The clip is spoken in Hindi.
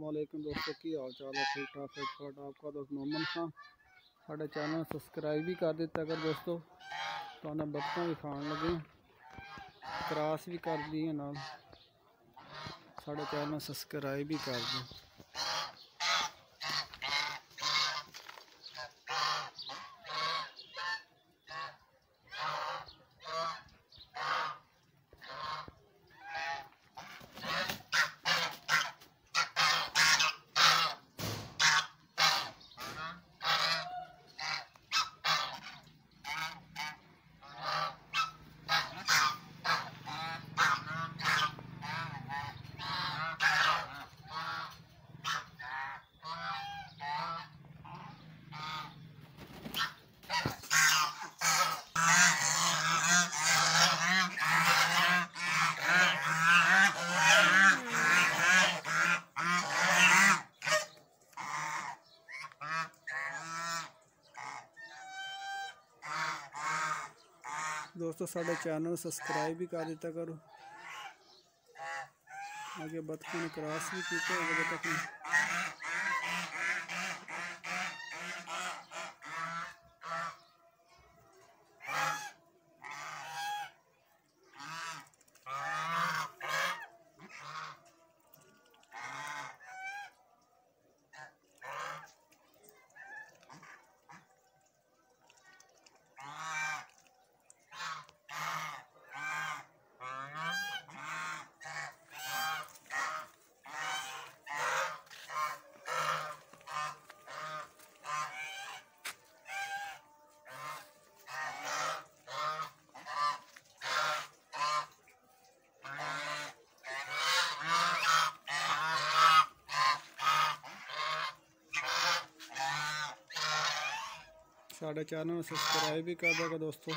असलम दोस्तों, की हाल चाल है? ठीक ठाक है? फिट आपका दोस्त मोहम्मद खान साढ़े चैनल सब्सक्राइब भी कर दिता अगर दोस्तों तो उन्हें बत्तों भी खान लगे। क्रॉस भी कर दी है ना साढ़े चैनल सब्सक्राइब भी कर दी दोस्तों, साढ़े चैनल सब्सक्राइब भी कर दिता करो। आगे बतखों ने क्रॉस भी किया बतख साढ़े चैनल सब्सक्राइब भी कर देगा दोस्तों।